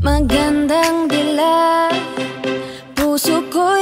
Magandang dila. Puso ko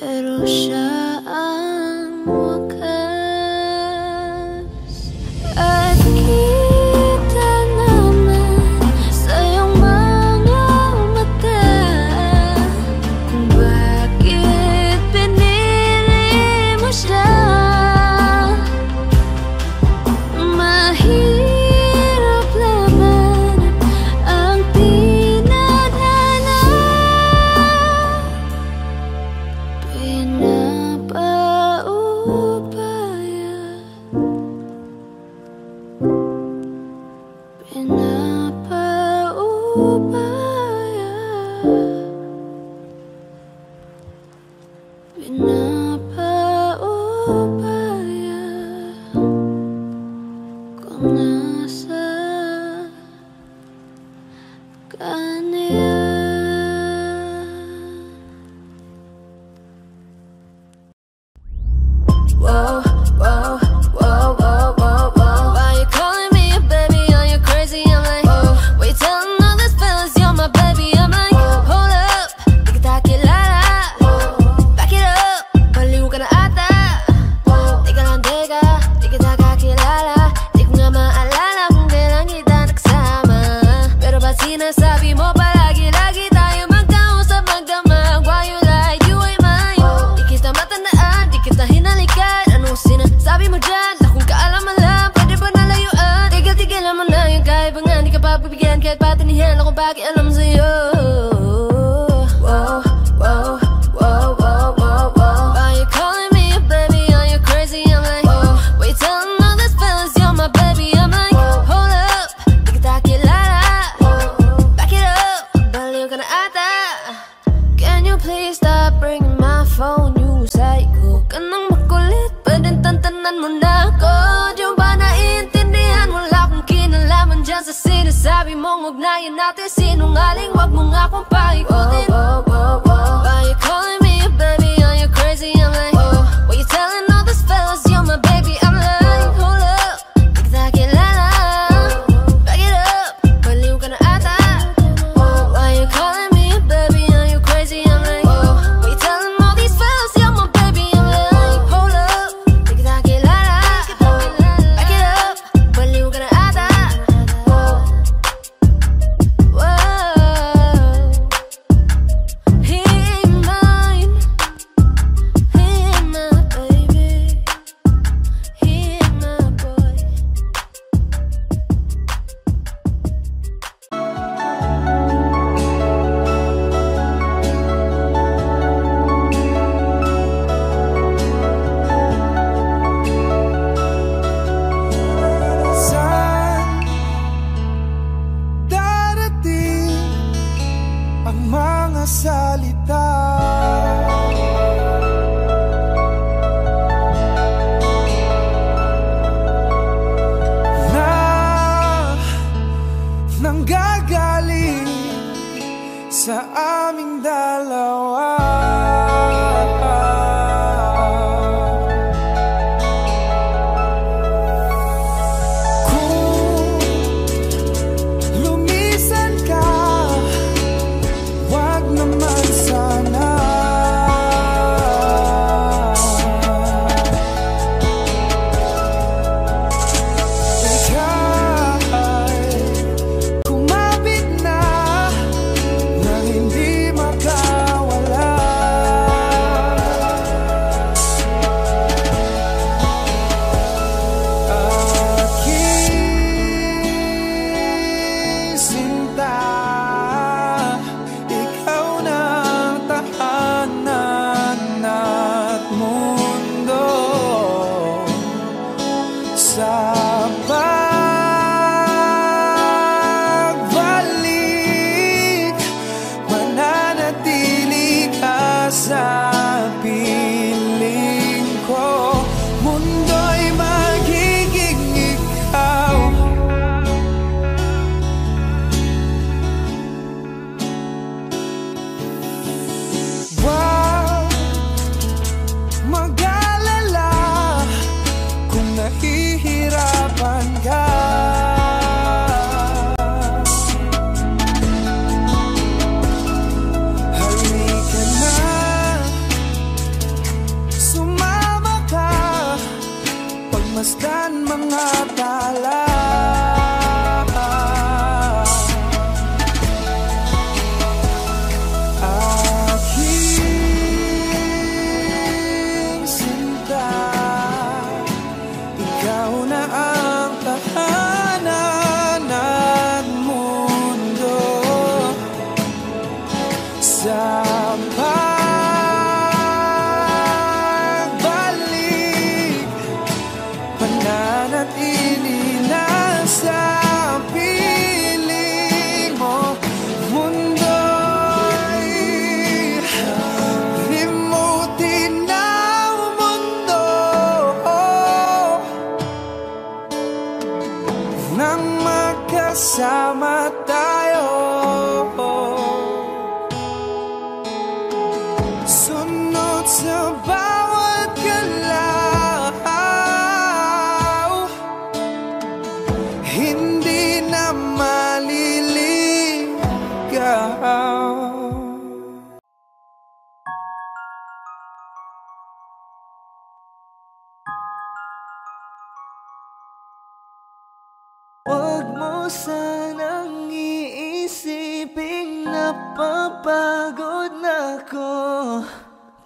pero ya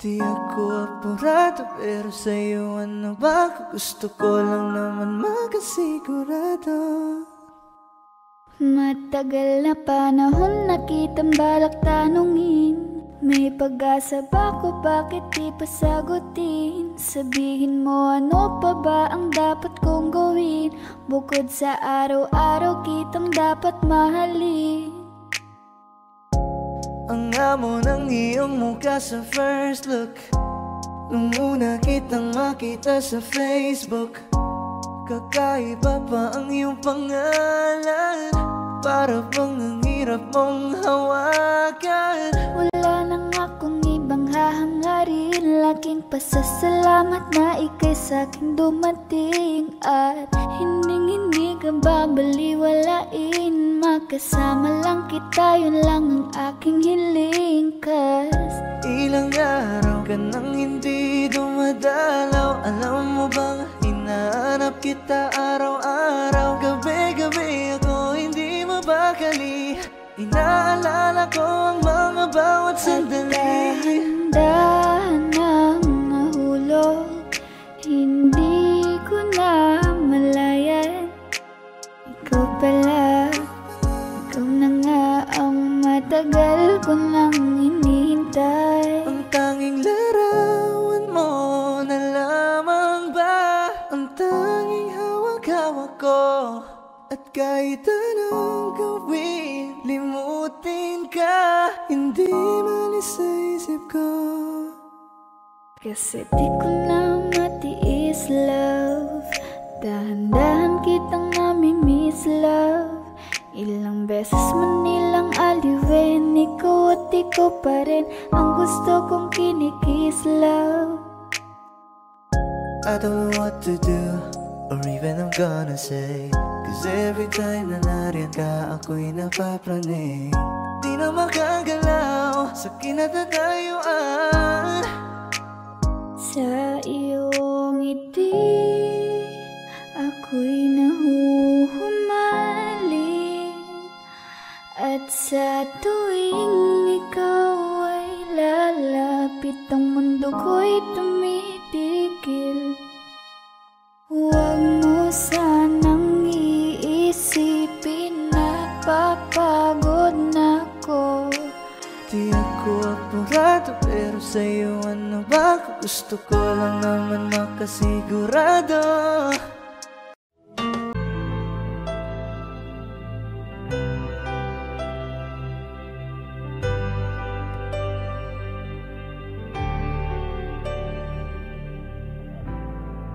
apurado Pero sa'yo ano ba? Gusto ko lang naman makasigurado Matagal na panahon nakitang balak tanungin. May pag-asa ba ko bakit di pa sagutin? Sabihin mo ano pa ba ang dapat kong gawin? Bukod sa araw-araw kitang dapat mahalin Ang amo ng iyong mukha sa first look. Nung una kitang makita sa Facebook. Kakaiba pa ang iyong pangalan. Para bang ang hirap mong hawakan. Wala nang akong ibang hahangarin. Laking pasasalamat na ikay sa'king dumating. At hindi hindi ka babaliwalain. Makasama lang kita, yun lang ang aking hiling kita araw-araw Gabi-gabi ako hindi mabakali. Inaalala ko ang mga bawat sandali. Dahan At kahit anong gawin Limutin ka. Hindi malis sa isip ko. Kasi di ko na matiis love. Dahan-dahan kitang nami-miss love. Ilang beses man nilang aliwin Ikaw at ikaw pa rin Ang gusto kong kinikiss love. I don't know what to do Or even I'm gonna say Cause every time na nariyan ka Ako'y napapraning Di na makagalaw Sa kinatatayuan Sa iyong ngiti Ako'y nahuhumaling At sa tuwing ikaw ay lalapit Ang mundo ko'y tumitigil. Huwag mo sanang apurado Pero sa'yo ano ba Gusto ko lang naman makasigurado?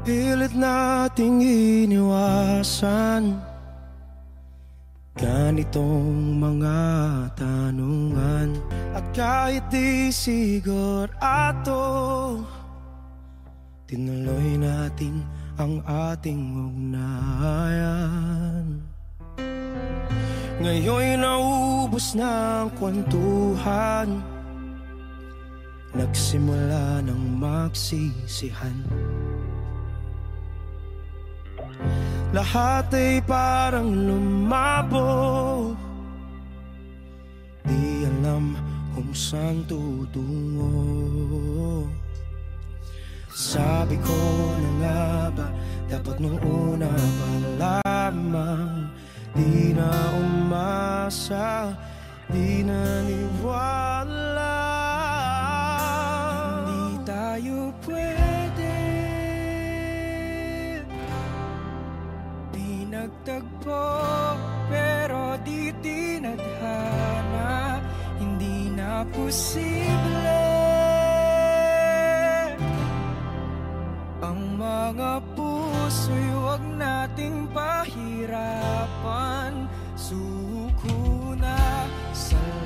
Pilit nating iniwasan Ganitong mga tanungan. At kahit di sigurado Tinuloy natin ang ating ugnayan. Ngayon'y naubos na ang kwentuhan. Nagsimula ng magsisihan Lahat ay parang lumabo. Di alam kung saan tutungo. Sabi ko na nga ba Dapat nung una pa lamang Di na umasa Di naniwala. Hindi tayo pwede nagtagpo Pero di tinadhana Hindi na posible. Ang mga puso'y huwag nating pahirapan Suko na sa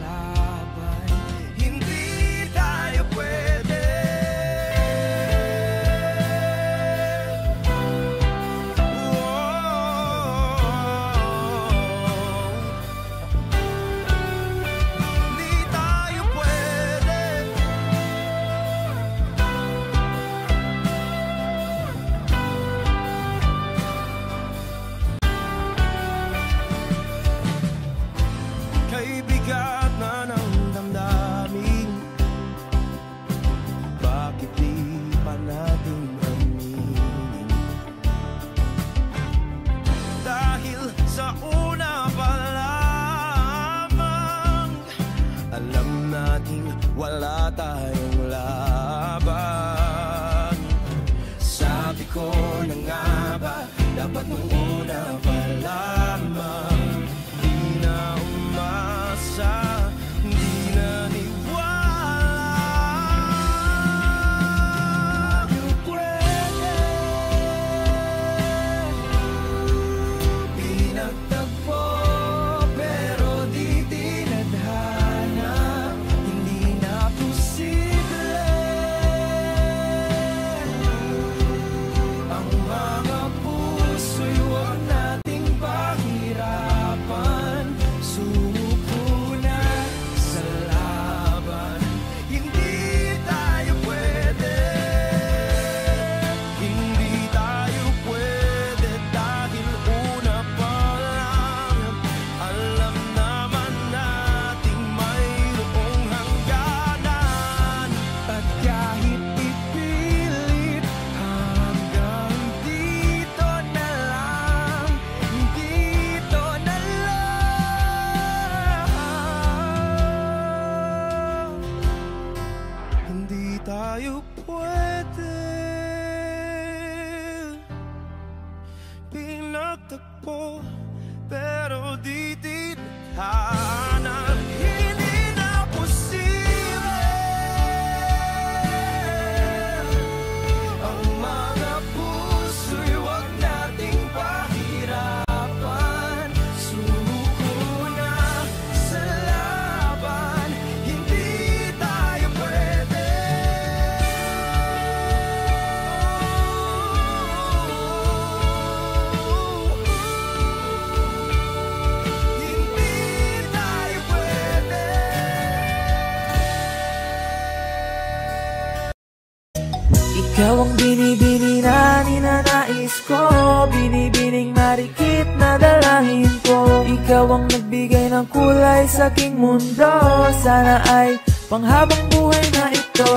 ang nagbigay ng kulay sa aking mundo. Sana ay panghabang buhay na ito.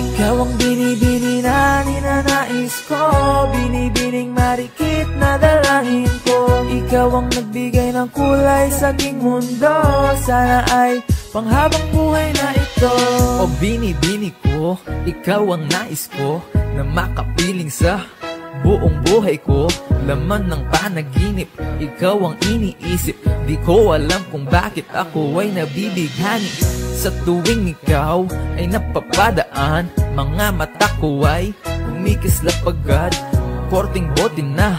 Ikaw ang binibini na ninanais ko. Binibining marikit na dalangin ko. Ikaw ang nagbigay ng kulay sa aking mundo. Sana ay panghabang buhay na ito. O binibini ko, ikaw ang nais ko Na makapiling sa buong buhay ko Laman ng panaginip, ikaw ang iniisip. Di ko alam kung bakit ako ay nabibighani Sa tuwing ikaw ay napapadaan Mga mata ko ay kumikislap agad Korting bote na,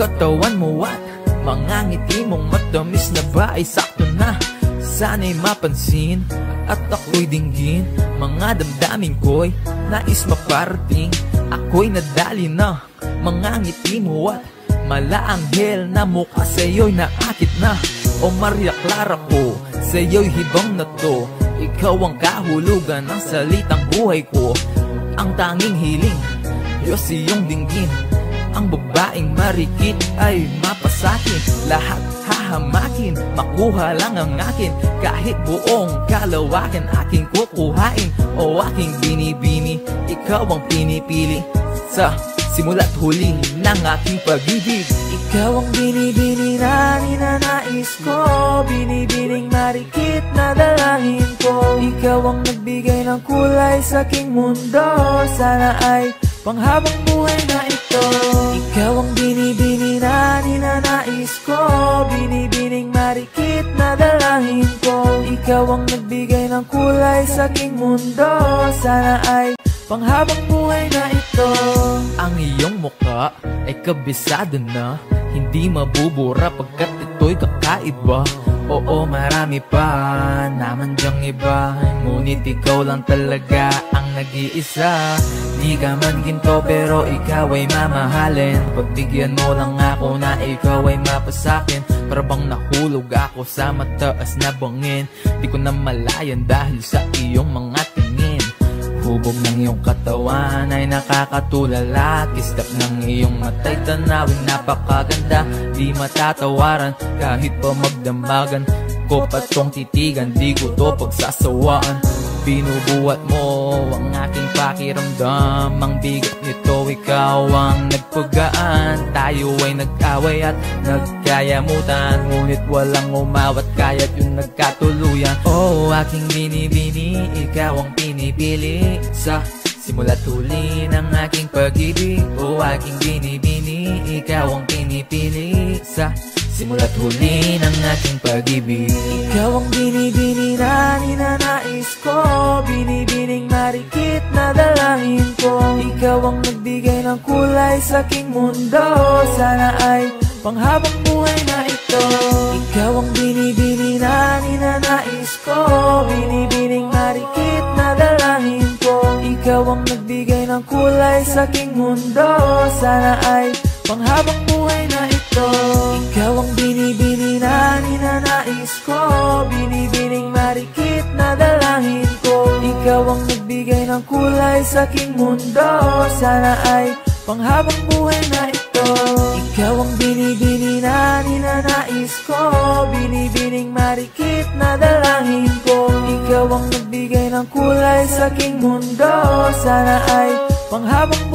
katawan mo at Mga ngiti mong matamis na ba ay sakto na? Sana'y mapansin at ako'y dinggin. Mga damdamin ko'y nais maparating Ako'y nadali na. Mga ngiti mo at Malaanghel na mukha sa'yo'y naakit na. O Maria Clara ko, sa'yo'y hibang na to. Ikaw ang kahulugan ng salitang buhay ko. Ang tanging hiling, Diyos iyong dinggin. Ang babaeng marikit ay mapasakin Lahat hahamakin Makuha lang ang akin. Kahit buong kalawakan Aking kukuhain O aking binibini Ikaw ang pinipili. Sa simula't huli ng aking pag-ibig Ikaw ang binibini na ninanais ko. Binibining marikit na dalangin ko. Ikaw ang nagbigay ng kulay sa aking mundo. Sana ay panghabang buhay na ito. Ikaw ang binibini ninanais ko. Binibining marikit na dalangin ko. Ikaw ang nagbigay ng kulay sa aking mundo. Sana ay panghabang buhay na ito. Ang iyong muka ay kabisado na. Hindi mabubura pagkat ito'y kakaiba. Oo, marami pa. Naman dyang iba. Ngunit ikaw lang talaga ang nag-iisa. Di ka man ginto pero ikaw ay mamahalin. Pagbigyan mo lang ako na ikaw ay mapasakin Para bang nahulog ako sa mataas na bangin. Di ko na malayan dahil sa iyong mga Hubog ng iyong katawan ay nakakatulala. Kislap ng iyong matay tanawin napakaganda. Di matatawaran kahit pa magdamagan Ko pa tong titigan, di ko to pagsasawaan. Binubuhat mo ang aking pakiramdam. Ang bigat nito, ikaw ang nagpagaan Tayo ay nag-away at nagkayamutan. Ngunit walang umawat kaya't yung nagkatuluyan. Oh, aking binibini, ikaw ang pinipili. Sa simula't huli ng aking pag-ibig. Oh, aking binibini, ikaw ang pinipili. Sa simula't huli ng aking pag-ibig. Ikaw ang binibini na ninanais ko. Binibining marikit na dalangin ko. Ikaw ang nagbigay ng kulay sa aking mundo. Sana ay panghabang buhay na ito. Ikaw ang binibini na ninanais ko. Binibining marikit na dalangin ko. Ikaw ang nagbigay ng kulay sa aking mundo. Sana ay panghabang buhay ito Ikaw ang binibini na ninanais ko. Binibining marikit na dalangin ko. Ikaw ang nagbigay ng kulay sa aking mundo. Sana ay panghabang buhay na ito. Ikaw ang binibini na ninanais ko. Binibining marikit na dalangin ko. Ikaw ang nagbigay ng kulay sa aking mundo. Sana ay panghabang buhay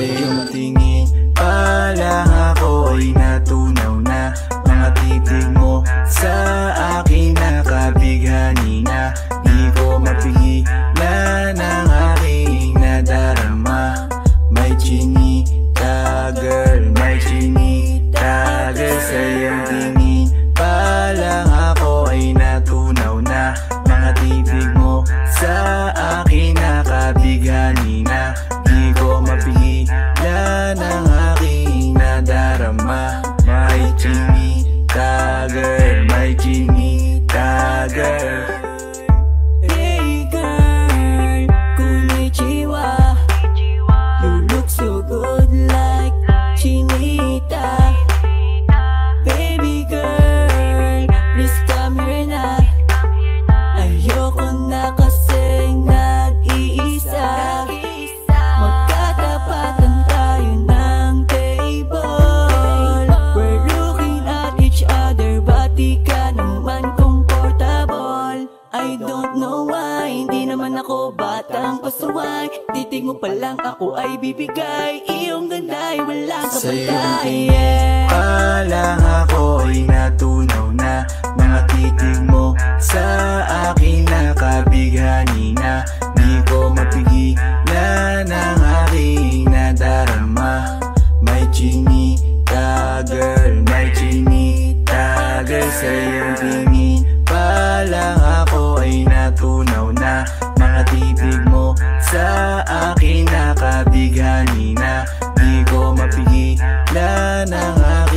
Sa Mga titig mo sa akin nakabighani na. Di ko mapigilan ang aking nadarama. May chinita girl. May chinita girl. Sa iyong tingin pa lang ako ay natunaw na. Mga titig mo sa akin nakabighani na. Di ko mapigilan ang aking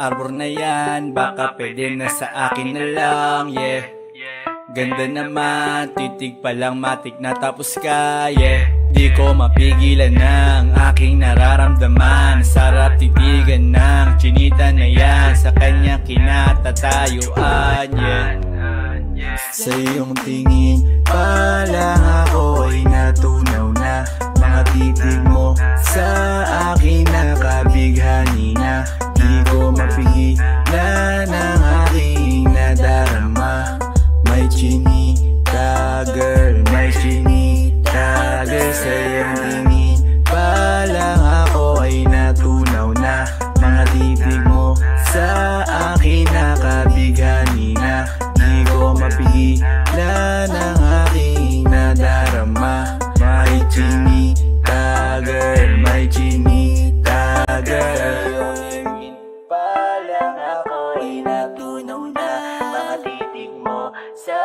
arbor na yan Baka pwede na sa akin na lang, yeah. Ganda naman, titig pa lang matik na tapos ka, yeah. Di ko mapigilan ng aking nararamdaman. Sarap titigan ng chinita na yan Sa kanya kinatatayuan, yeah Sa iyong tingin pa lang ako ay natunaw na. Mga titig mo sa akin nakabighani na. Di ko mapigilan ang aking nadarama. May chinita girl, may chinita girl. Sa iyong tingin pa lang ako ay natunaw na. Mga titig mo sa akin nakabighani na ko mapigilan ang aking nadarama. May chinita girl, may chinita girl. Pa lang ako ay natunaw na. Mga titig mo sa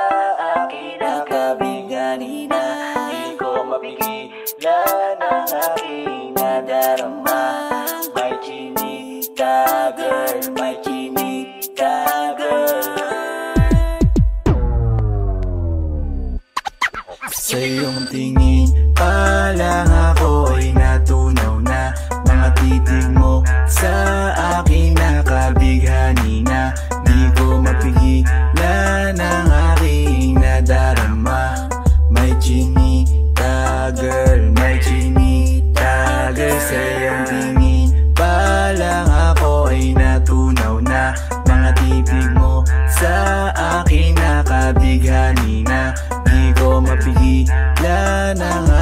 akin nakabigani na. Di ko mapigilan ang aking nadarama. May chinita girl, may Sa iyong tingin pa lang ako ay natunaw na. Mga titig mo sa akin nakabighani na. Di ko mapigilan ang aking nadarama. May chinita girl, may chinita girl Sa mapigilan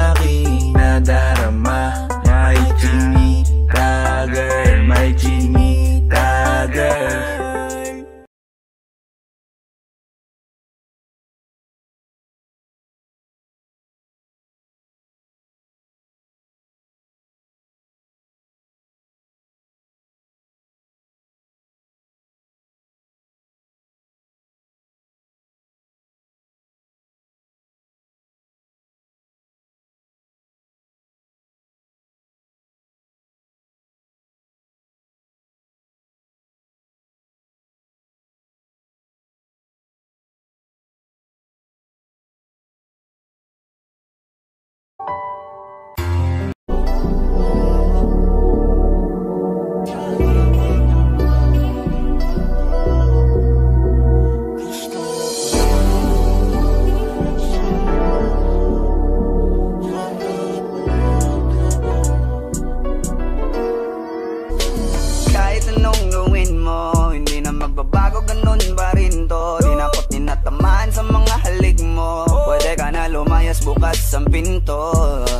pinto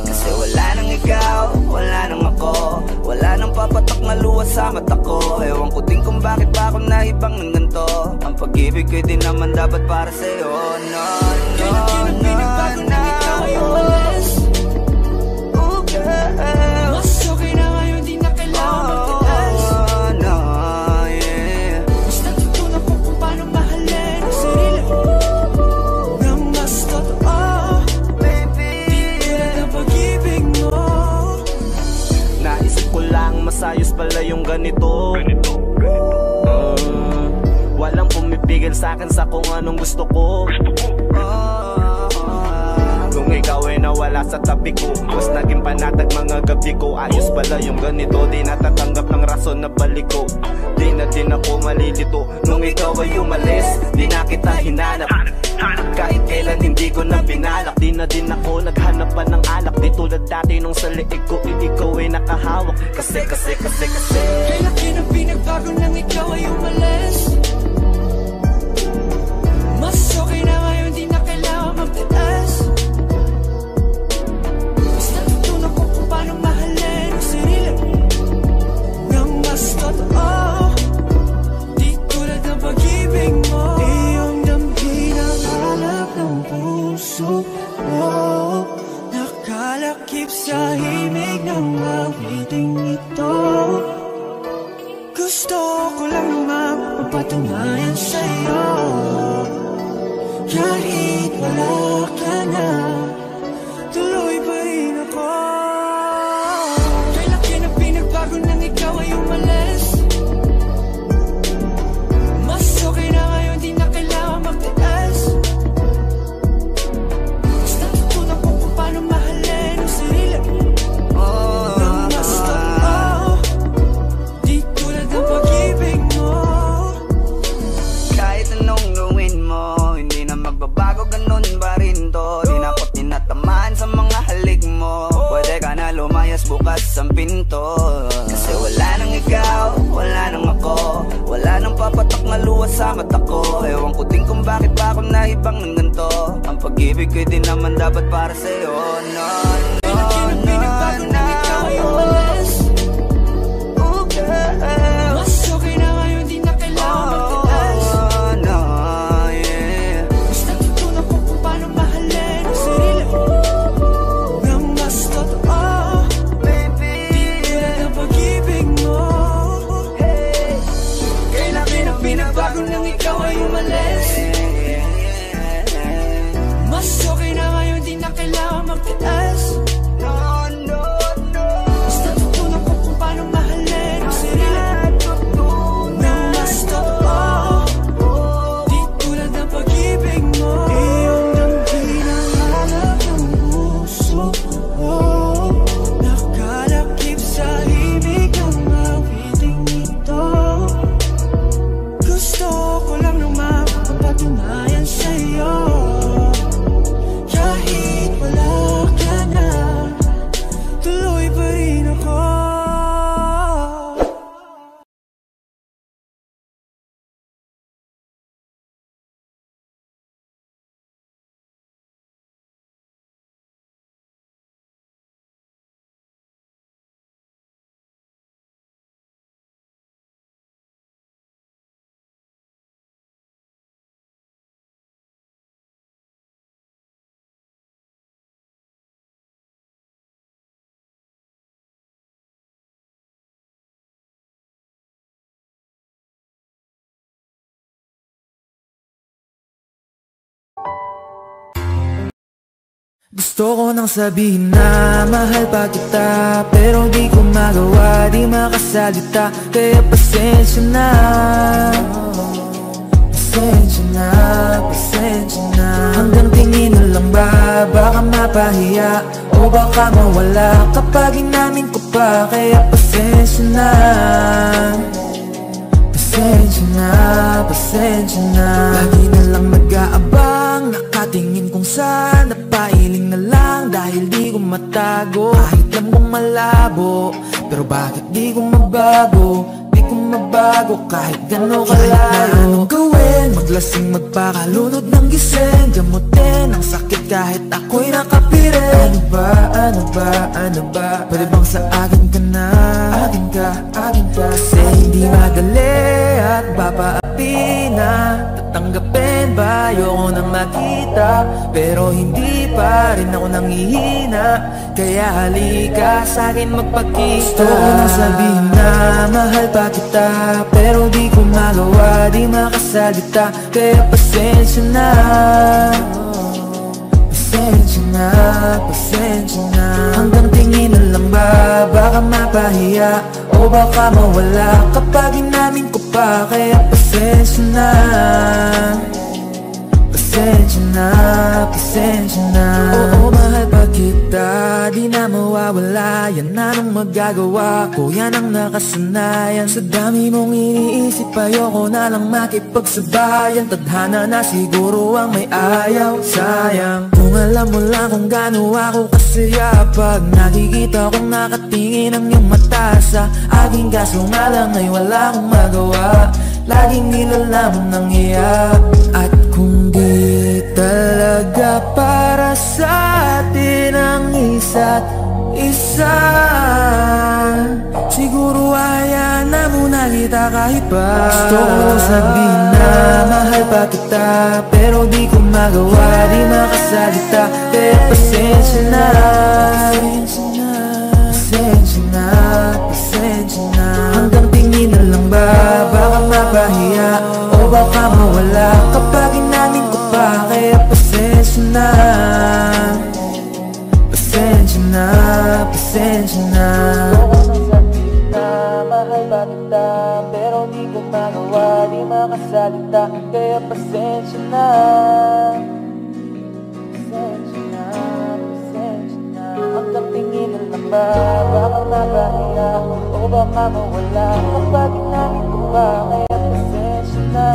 Kasi wala nang ikaw, wala nang ako Wala nang papatok na luwas sa mata ko Ewan ko din kung bakit ba ako naibang ng ganito Ang pag-ibig ko din naman dapat para sa'yo No, no, no, no, Oh, pala yung ganito. Mm, Walang pumipigil sa akin sa kung anong gusto ko. Nung ikaw ay nawala sa tabi ko Mas naging panatag mga gabi ko. Ayos pala yung ganito Di natatanggap ng rason na balik ko. Di na din ako malilito. Nung ikaw ay umalis Di na kita hinanap kahit kailan hindi ko na binalak Di na din ako naghanap pa ng alak. Di tulad dati nung sa liig ko Ikaw ay nakahawak. Kasi, kasi, kasi, kasi. Kay laki ng pinagbago nang ikaw ay umalis Gusto ko nang sabihin na mahal pa kita Pero di ko magawa, di makasalita. Kaya pasensya na. Pasensya na, pasensya na. Hanggang tingin na lang ba, baka mapahiya O baka mawala kapag inamin ko pa. Kaya pasensya na Pasensya na, pasensya na. Lagi na lang nag-aabang Nakatingin kung saan. Napailing na lang dahil di ko matago. Kahit alam kong malabo Pero bakit di ko mabago mabago kahit gano'n kalayo anong gawin Maglasing magpakalunod ng gising. Gamutin ang sakit kahit ako'y nakapirin. Ano ba, ano ba, ano ba? Pwede bang sa akin ka na? Akin ka, akin ka. Kasi hindi madali at papaapi na. Tatanggapin ba? Ayoko nang makita. Pero hindi pa rin ako nangihina. Kaya halika sa akin magpakita. Gusto ko nang sabihin na mahal pa kita Pero di ko magawa, di makasalita. Kaya pasensya na. Pasensya na, pasensya na. Hanggang tingin na lang ba, baka mapahiya O baka mawala kapag inamin ko pa. Kaya pasensya na Pasensya na, pasensya na Oo, mahal. Pa kita Di na mawawala? Yan na nang magagawa ko. Yan ang nakasanayan. Sa dami mong iniisip Ayoko na lang makipagsabayan. Tadhana na siguro ang may ayaw. Sayang Kung alam mo lang kung gaano ako kasaya. Pag nakikita kong nakatingin ang iyong mata Sa aking kaso nga lang ay wala akong magawa. Laging nilalamon ng iyak At talaga para sa atin ang isa't isa. Siguro hayaan na muna kita kahit pa. Gusto ko sabihin na mahal pa kita Pero di ko magawa, di makasalita. Kaya pasensya na. Pasensya na, pasensya na Hanggang tingin na lang ba, baka mapahiya O baka mawala. Inamin na. Pasensya na, pasensya na. Kita Pero di ko magawa Di makasalita. Kaya pasensya na. Pasensya na, pasensya na. Hanggang tingin na lang ba Baka mabahiya O baka mawala. Kapag inamin ko pa Kaya pasensya na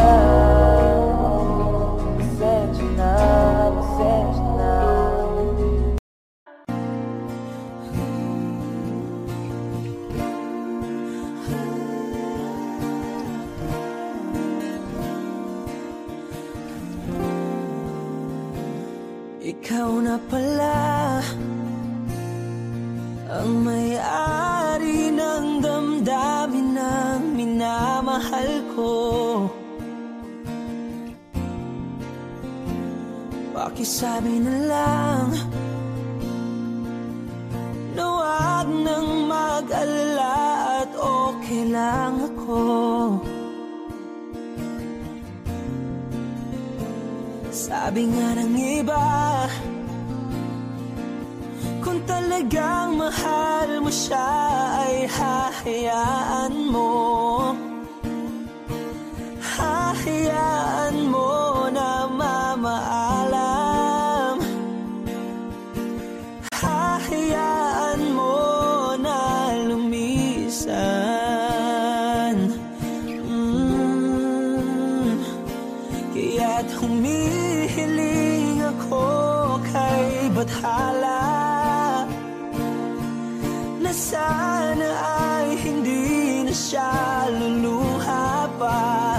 Ikaw na pala Ang may-ari ng damdamin ng minamahal ko. Pakisabi na lang Na wag nang mag-alala at okay lang ako Sabi nga ng iba Kung talagang mahal mo siya ay hahayaan mo. Hahayaan mo siya luluha pa.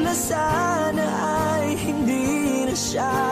Na sana ay hindi na siya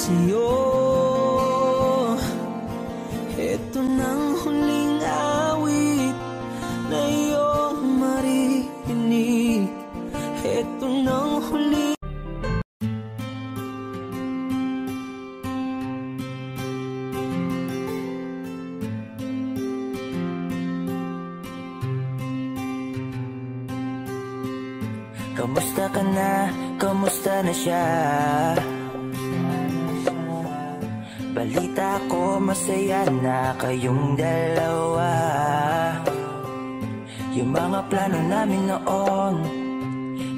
sa'yo. Ito nang kayong dalawa. Yung mga plano namin noon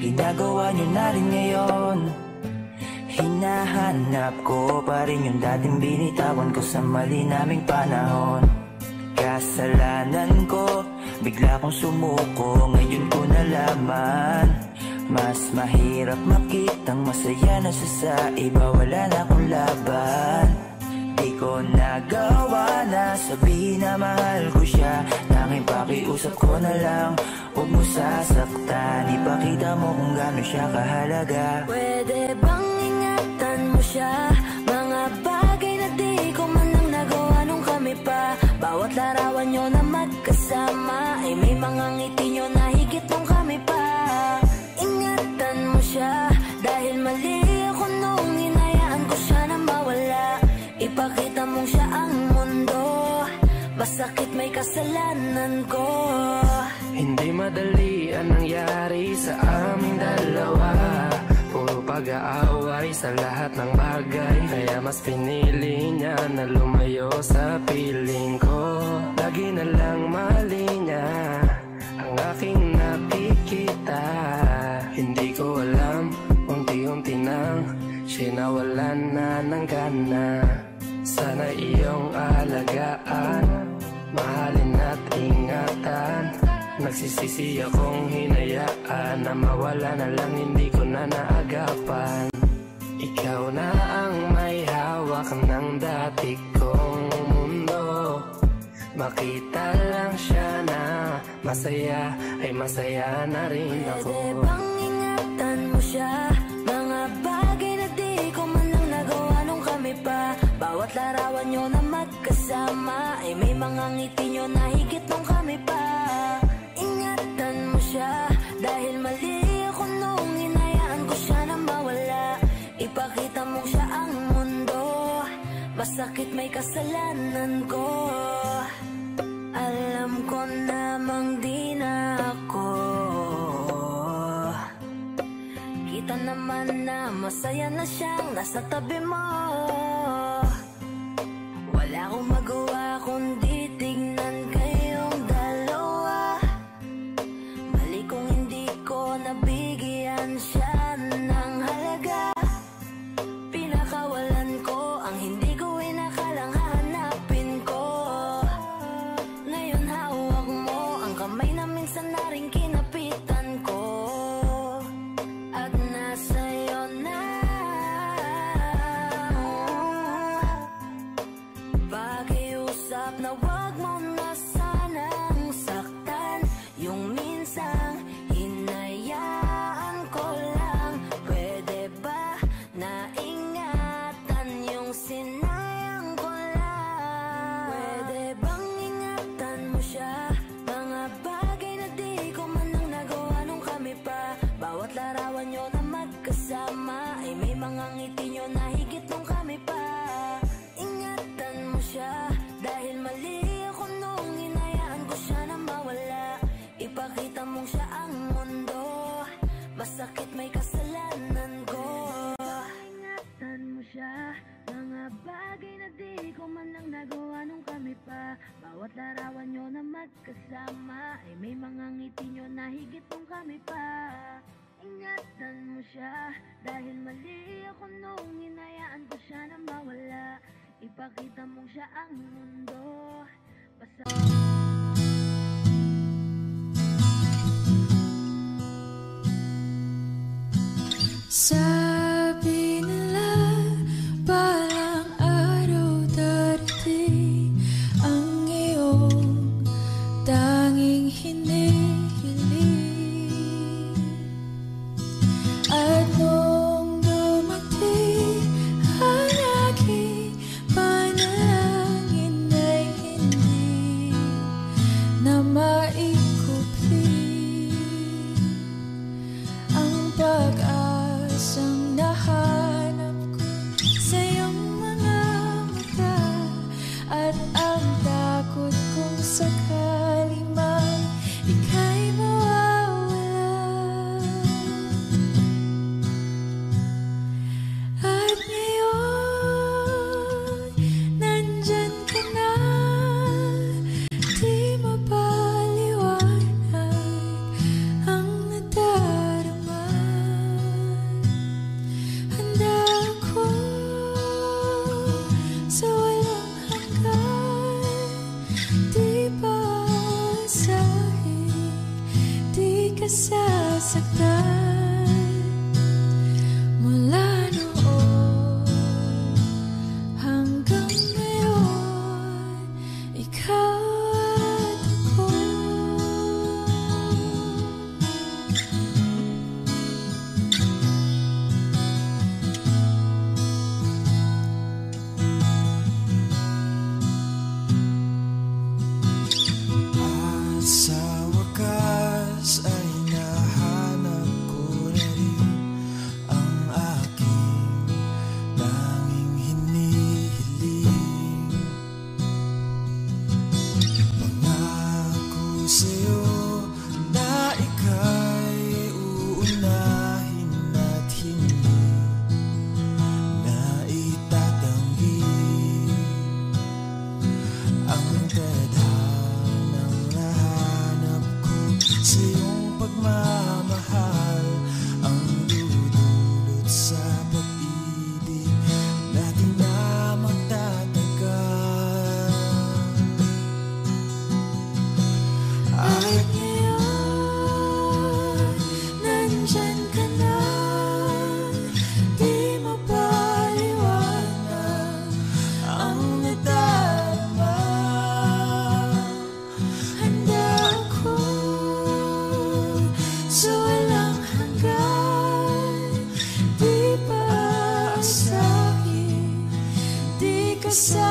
Ginagawa nyo na rin ngayon. Hinahanap ko pa rin yung dating binitawan ko sa mali naming panahon. Kasalanan ko, bigla kong sumuko Ngayon ko nalaman. Mas mahirap makitang masaya na siya sa iba Wala na akong laban ko nagawa na. Sabihin na mahal ko siya. Tanging pakiusap ko na lang Huwag mo sasaktan. Ipakita mo kung gano'n siya kahalaga. Pwede bang ingatan mo siya? Mga bagay na di ko man lang nagawa nung kami pa. Bawat larawan nyo kasalanan ko. Hindi madali ang nangyari sa aming dalawa. Puro pag-aaway sa lahat ng bagay. Kaya mas pinili niya na lumayo sa piling ko. Lagi na lang mali niya ang aking nakikita. Hindi ko alam, unti-unti nang sinawalan na ng gana. Sana iyong alagaan, mahalin at ingatan. Nagsisisi akong hinayaan na mawala na lang hindi ko na naagapan. Ikaw na ang may hawak ng dati kong mundo. Makita lang siya na masaya ay masaya na rin ako. Pwede bang ingatan mo siya? Mga bagay na di ko man lang nagawa nung kami pa. Bawat larawan nyo na magkasama Ay may mga ngiti nyo na higit nung kami pa. Ingatan mo siya Dahil mali ako nung hinayaan ko siya na mawala. Ipakita mo siya ang mundo Masakit may kasalanan ko. Alam ko namang di na ako. Kita naman na masaya na siyang nasa tabi mo Bawat larawan nyo na magkasama. Ay may mga ngiti nyo na higit nung kami pa. Ingatan mo siya. Dahil mali ako nung hinayaan ko siya na mawala. Ipakita mong siya ang mundo. Basta Sabi nila tanging hinihiling yourself.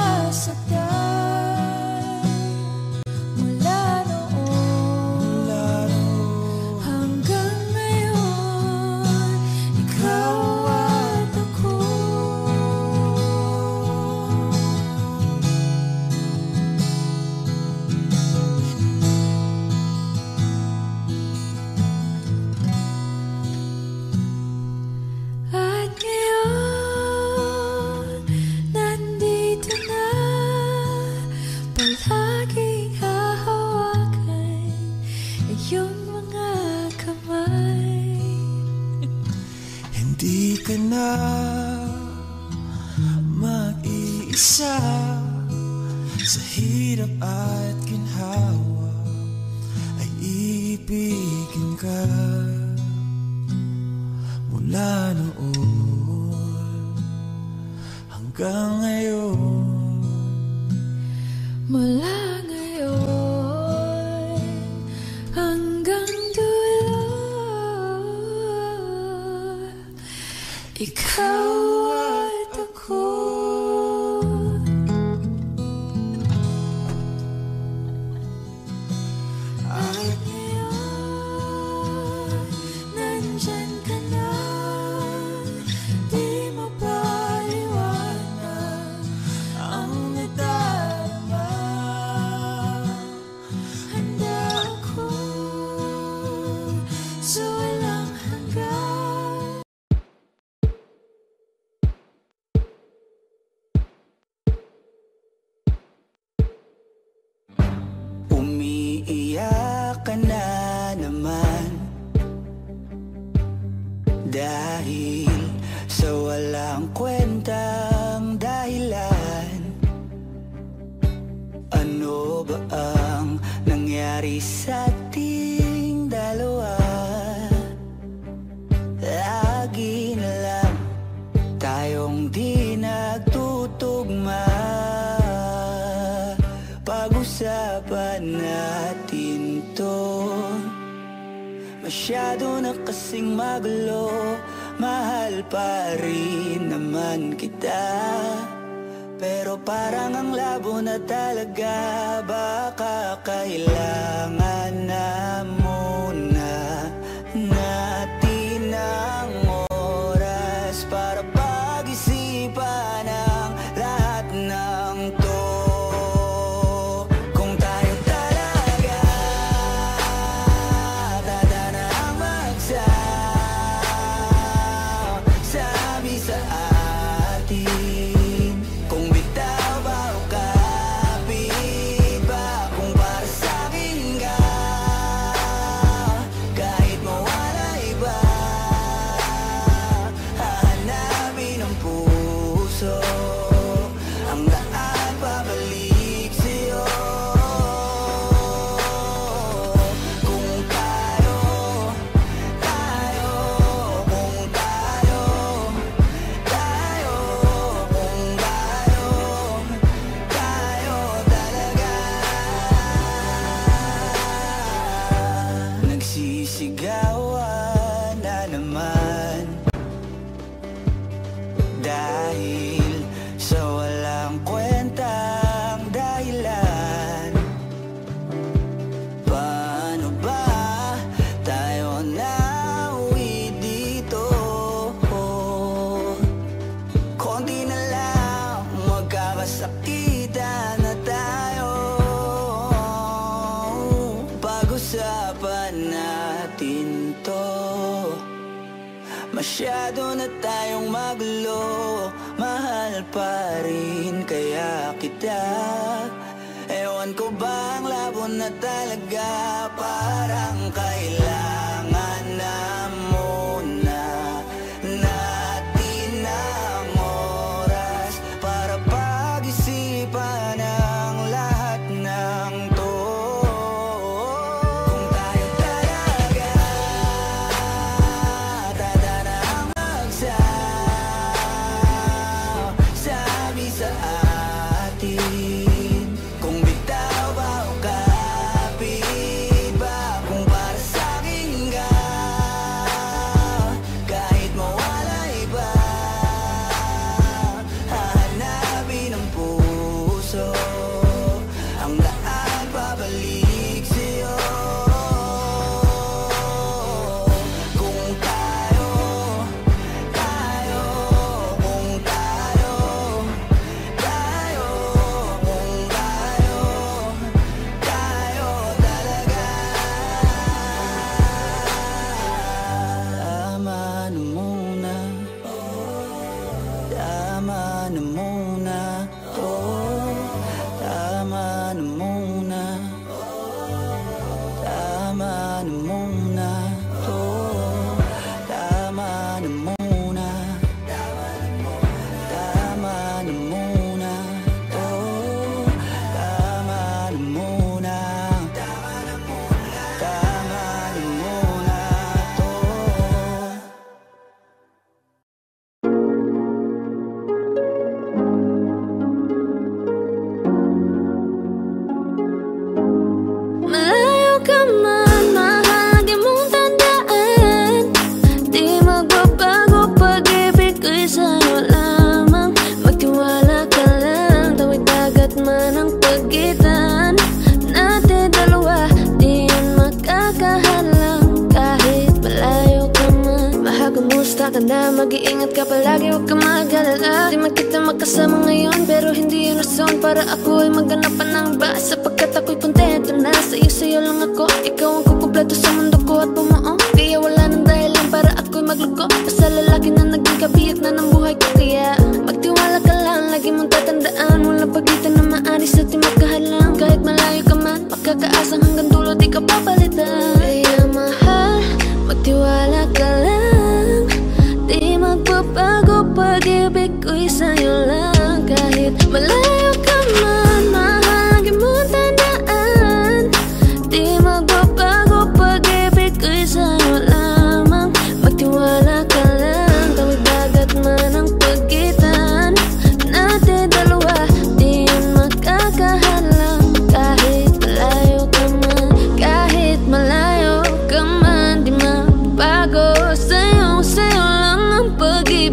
Mahal pa rin naman kita. Pero parang ang labo na talaga Baka kailangan naman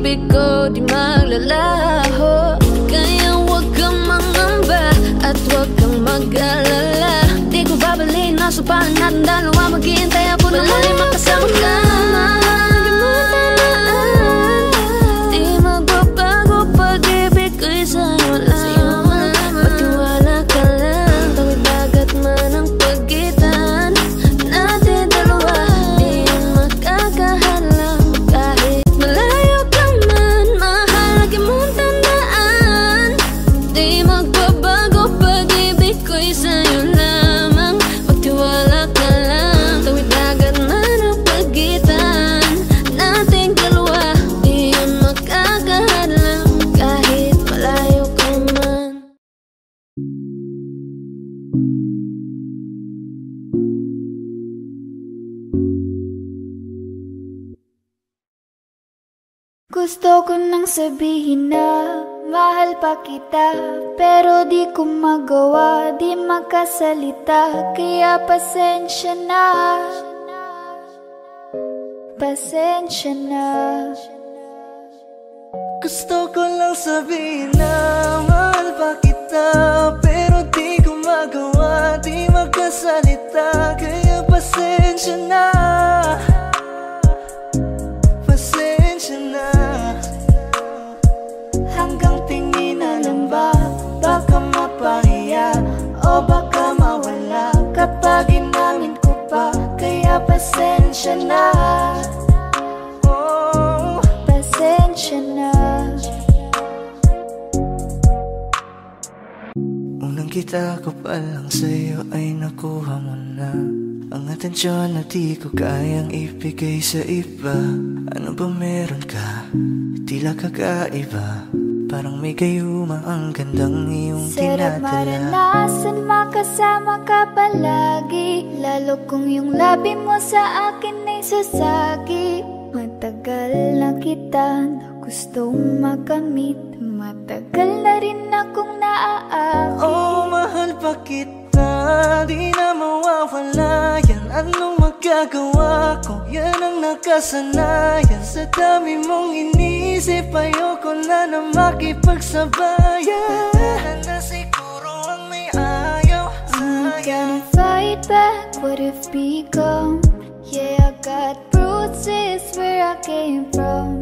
pag-ibig ko di maglalaho. Kaya huwag kang mangamba at huwag kang mag-alala. Di ko babalik na supahan natin dalawa maghihintay. Ako na muli makasama ka. kita Pero di ko magawa, di makasalita Kaya pasensya na. Pasensya na. Gusto ko lang sabihin na Mahal pa kita Pero di ko magawa, di makasalita Kaya pasensya na. baka mawala. Kapag inamin ko pa Kaya pasensya na. Oh, Pasensya na. Unang kita ko pa sa'yo ay nakuha mo na. Ang atensyon na di ko kayang ibigay sa iba. Ano ba meron ka? Tila kakaiba. Parang may gayuma ang gandang iyong Sarap tinadala maranasan makasama ka palagi. Lalo kung yung labi mo sa akin ay sasagi. Matagal na kita na gustong makamit. Matagal na rin akong naaakit. Oh, mahal pa kita Di na mawawala yan Anong magagawa ko? Yan ang nakasanayan. Sa dami mong inisip Ayoko na na makipagsabayan. Wala na siguro ang may ayaw. I'm gonna fight back what if become Yeah, I got bruises where I came from.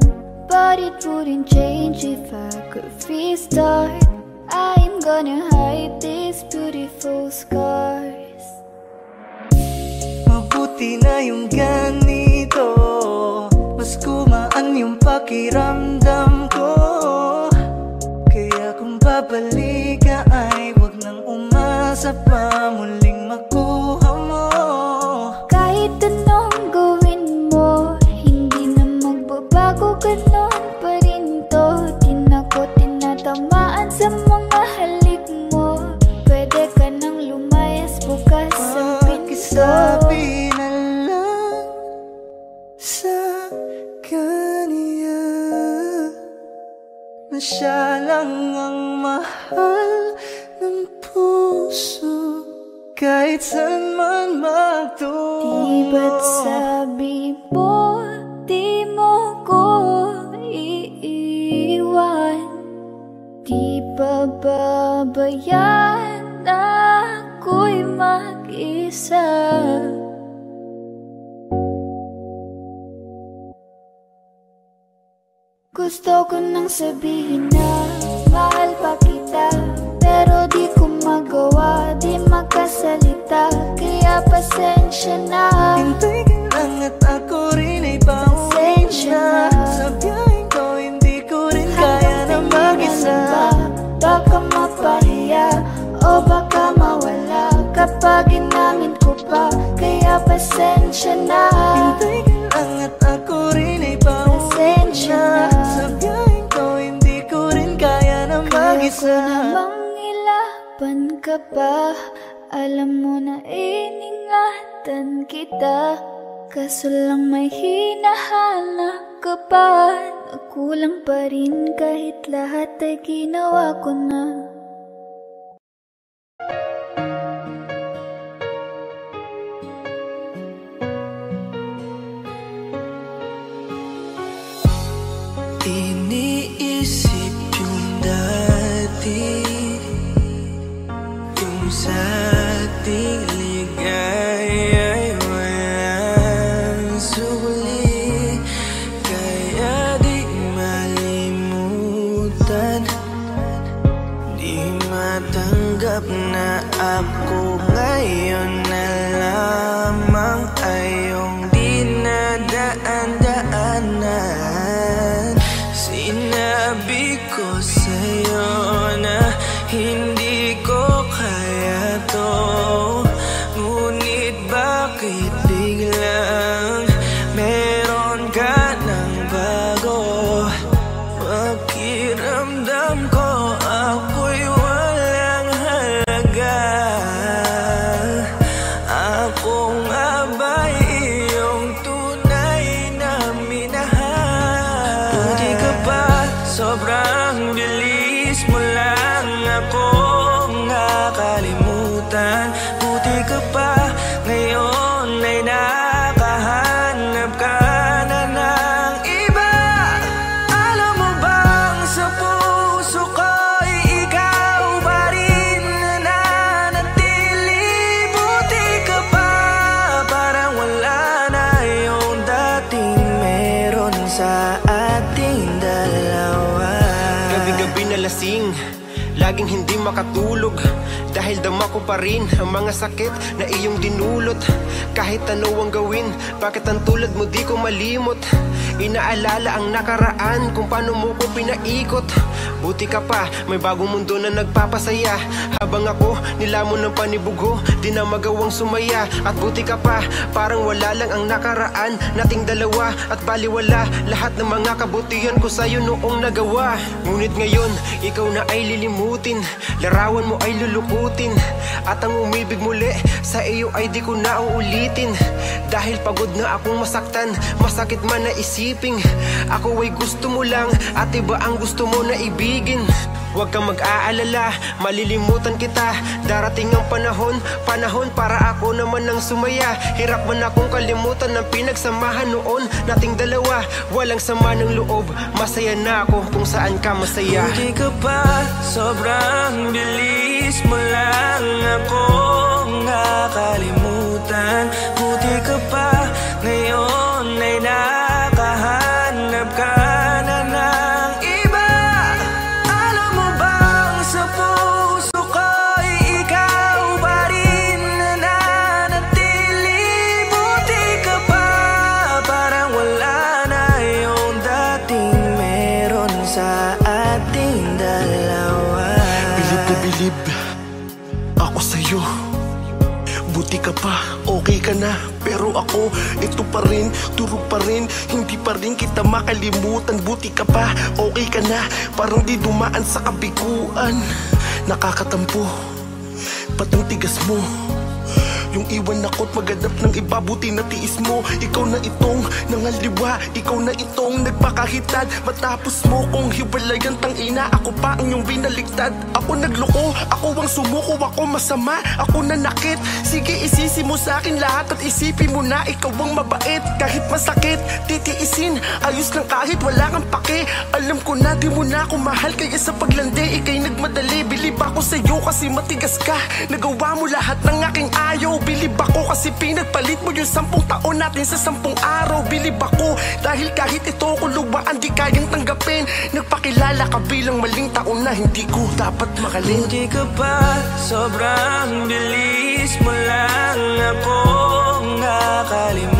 But it wouldn't change if I could restart I'm gonna hide these beautiful scars. Mabuti na yung ganito. Mas kumaan yung pakiramdam ko. Kaya kung babalik ka ay Huwag nang umasa pa muling makuha Pakisabi na lang sa kanya Na siya lang ang mahal ng puso. Kahit saan man magtungo Di ba't sabi mo Di mo ko iiwan. Di ba babayaan na ako'y mag-isa. Gusto ko nang sabihin na Mahal pa kita Pero di ko magawa Di makasalita Kaya pasensya na. Hintay ka lang at Kapag inamin ko pa Kaya pasensya na. Hintay ka lang at ako rin ay pauwi Pasensya na. Na. Sa biyaheng ko hindi ko rin kaya na Kaya ko mag-isa. namang ilaban ka pa Alam mo na iningatan kita. Kaso lang may hinahanap ka pa. Nakulang pa rin kahit lahat ay ginawa ko na Iniisip pa rin Ang mga sakit na iyong dinulot. Kahit ano ang gawin Bakit ang tulad mo di ko malimot? Inaalala ang nakaraan Kung paano mo ko pinaikot. Buti ka pa, may bagong mundo na nagpapasaya Habang ako, nilamon ng panibugho Di na magawang sumaya At buti ka pa, parang wala lang ang nakaraan. Nating dalawa at baliwala. Lahat ng mga kabutihan ko sa'yo noong nagawa. Ngunit ngayon, ikaw na ay lilimutin. Larawan mo ay lulukutin. At ang umibig muli, sa iyo ay di ko na uulitin. Dahil pagod na akong masaktan Masakit man na isiping Ako ay gusto mo lang At iba ang gusto mo na ibigin Huwag kang mag-aalala, malilimutan kita. Darating ang panahon, panahon para ako naman ang sumaya. Hirap man akong kalimutan ng pinagsamahan noon. Nating dalawa, walang sama ng loob. Masaya na ako kung saan ka masaya. Buti ka pa, sobrang bilis. Mo lang akong nakalimutan ka na Pero ako, ito pa rin Durog pa rin, hindi pa rin kita makalimutan Buti ka pa, okay ka na Parang di dumaan sa kabiguan Nakakatampo Ba't ang tigas mo? Yung iwan ako't maghanap ng iba Buti na tiis mo. Ikaw na itong nangaliwa Ikaw na itong nagpakahitad Matapos mo kong hiwalayan tang ina Ako pa ang iyong binaliktad. Ako nagloko, ako ang sumuko Ako masama, ako nanakit. Sige isisi mo sa akin lahat At isipin mo na ikaw ang mabait. Kahit masakit, titiisin Ayos lang kahit wala kang pake. Alam ko na di mo na ako mahal Kaya sa paglandi ikay nagmadali. Bilib ako sa'yo kasi matigas ka. Nagawa mo lahat ng aking ayaw Bilib ako kasi pinagpalit mo yung sampung taon natin sa sampung araw. Bilib ako dahil kahit ito ko luwaan di kayang tanggapin. Nagpakilala ka bilang maling taon na hindi ko dapat makalin. Buti ka pa, sobrang bilis mo lang akong nakalimutan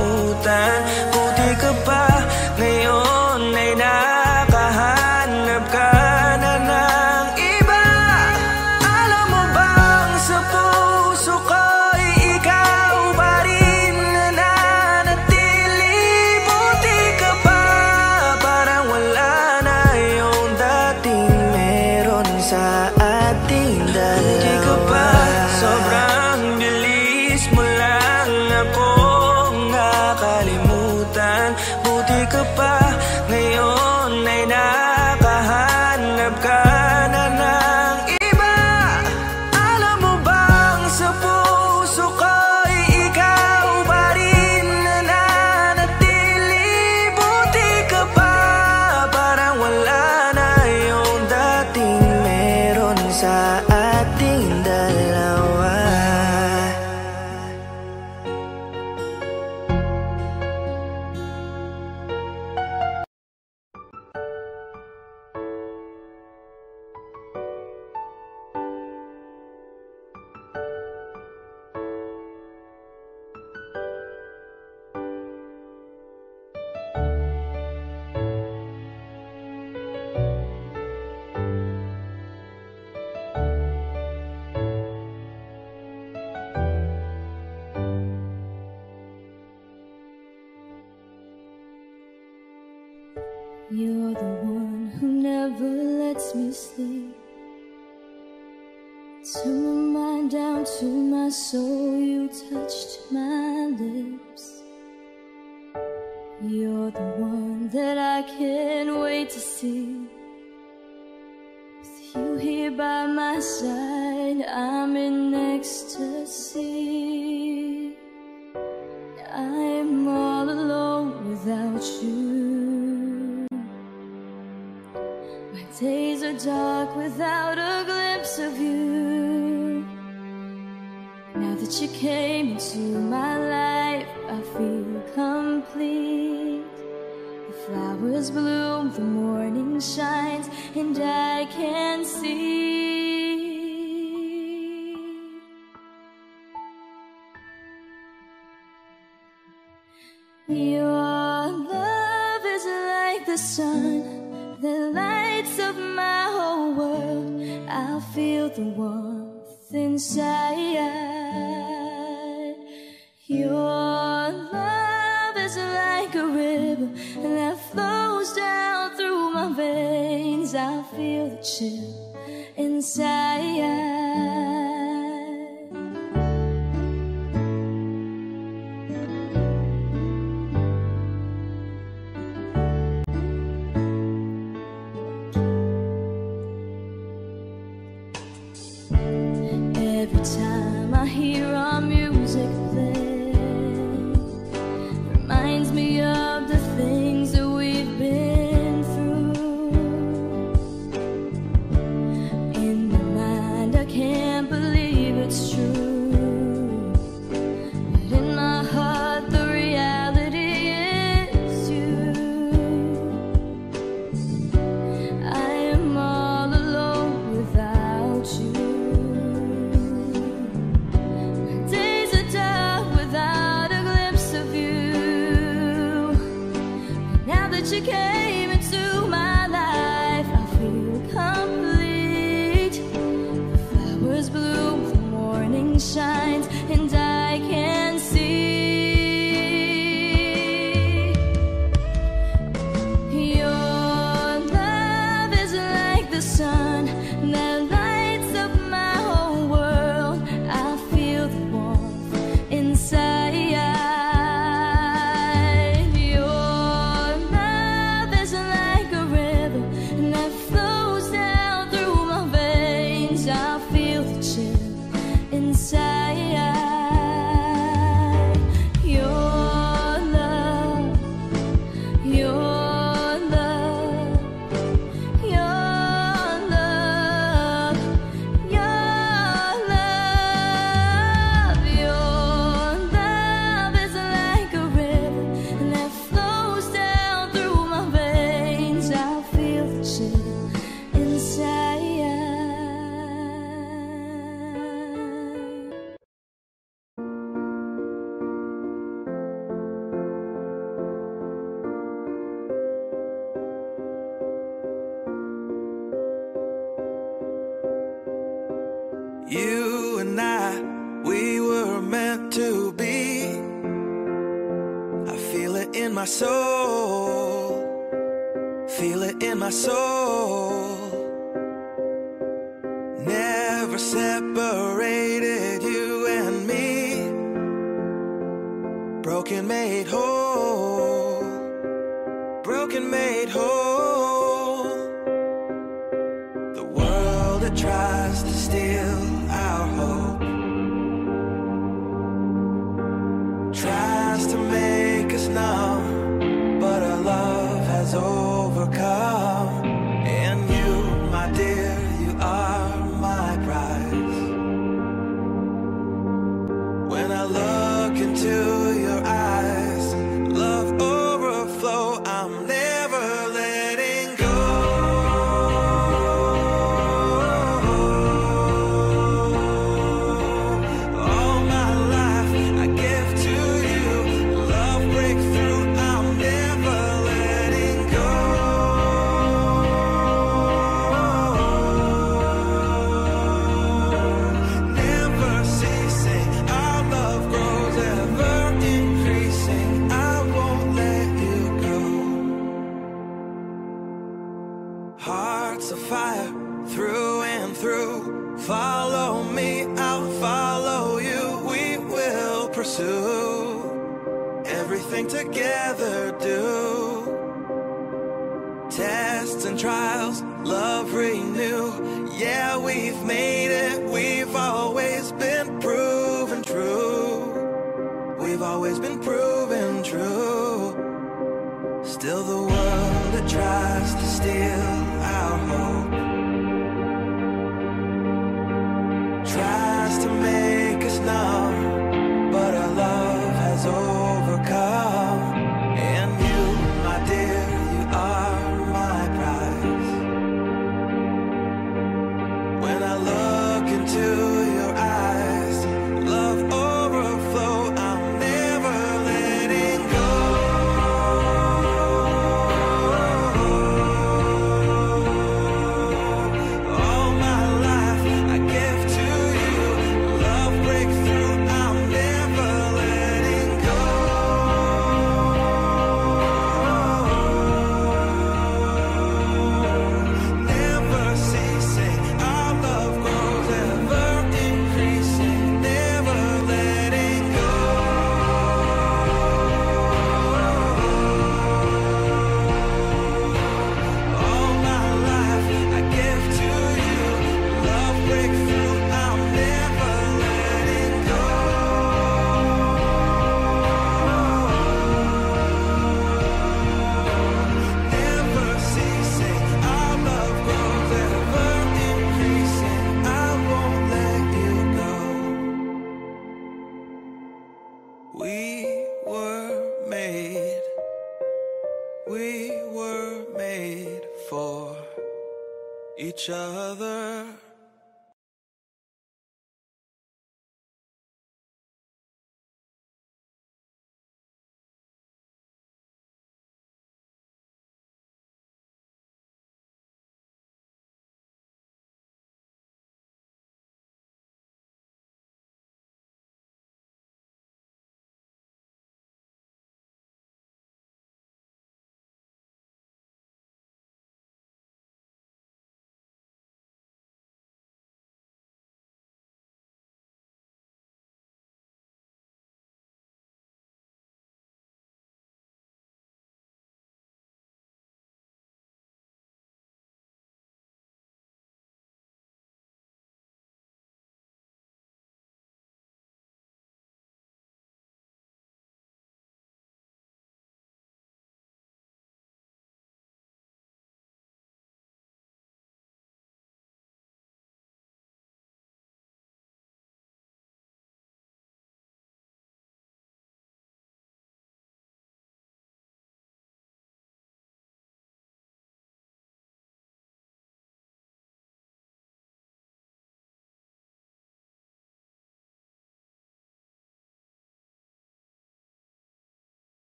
to make us numb, but our love has overcome.